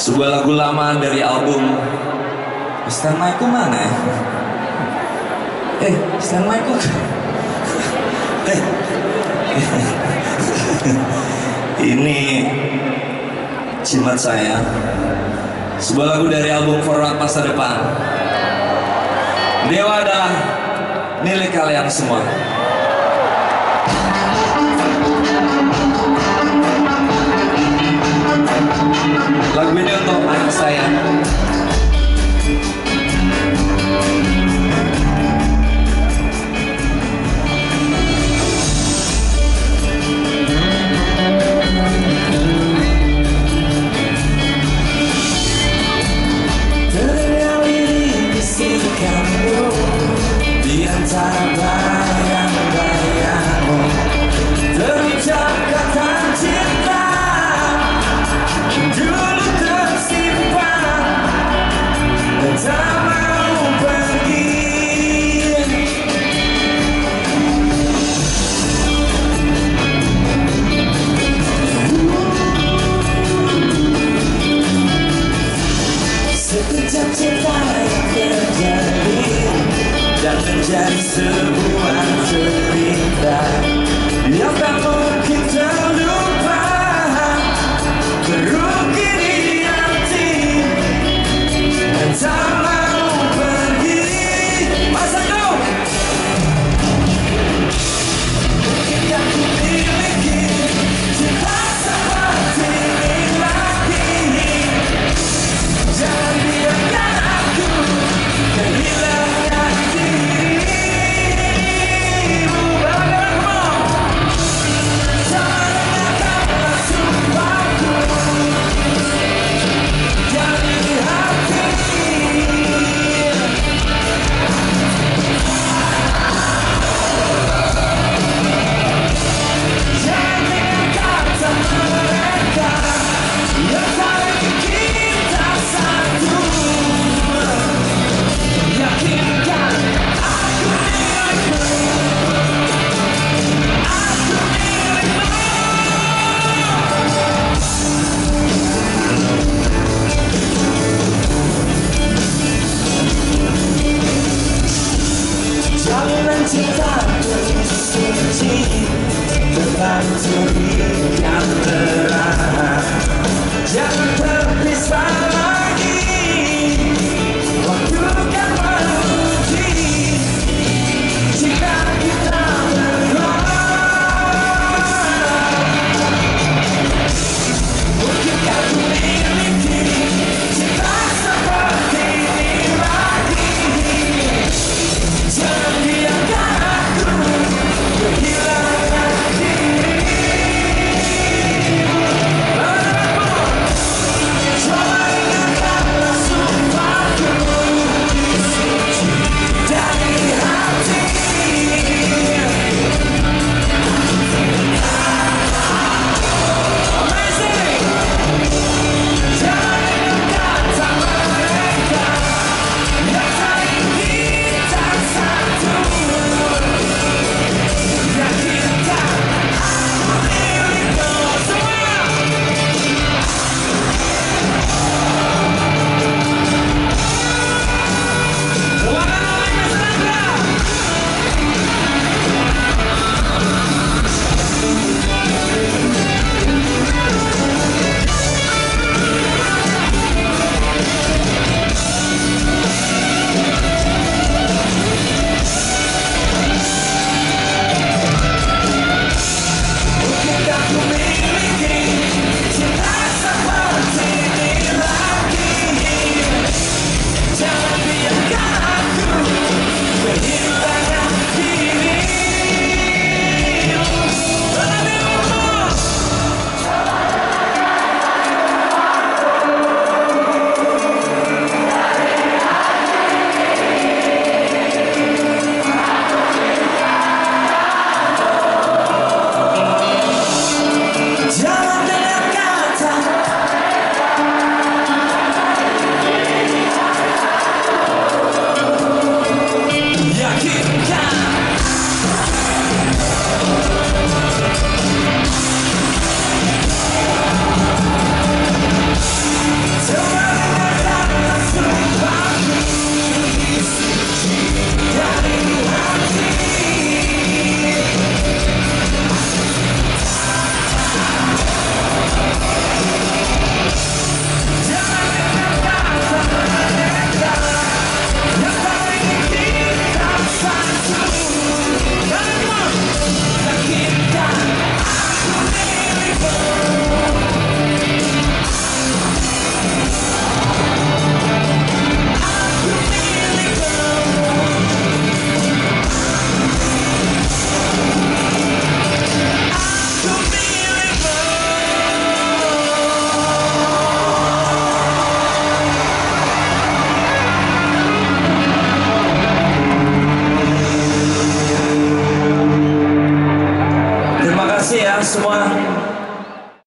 Sebuah lagu lama dari album Stan Mike mana ya? Eh, Stan Mike Eh. Ini Cimat saya Sebuah lagu dari album Forward Masa Depan Dewa adalah milik kalian semua Lagu ini untuk anak saya just, just a want to Cintaku di sisi Tuhan.